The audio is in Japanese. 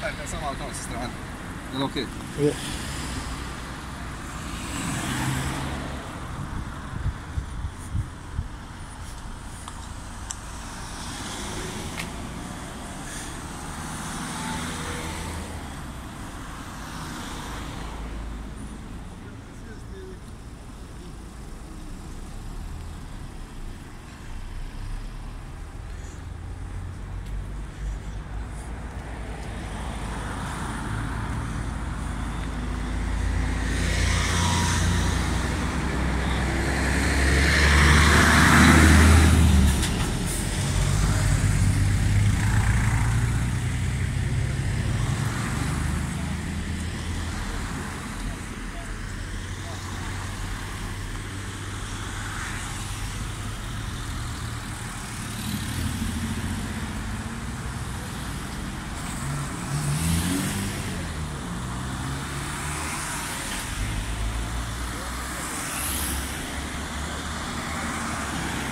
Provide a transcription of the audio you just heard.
ستة سبعة وخمسة استراحة يلا اوكي اوكي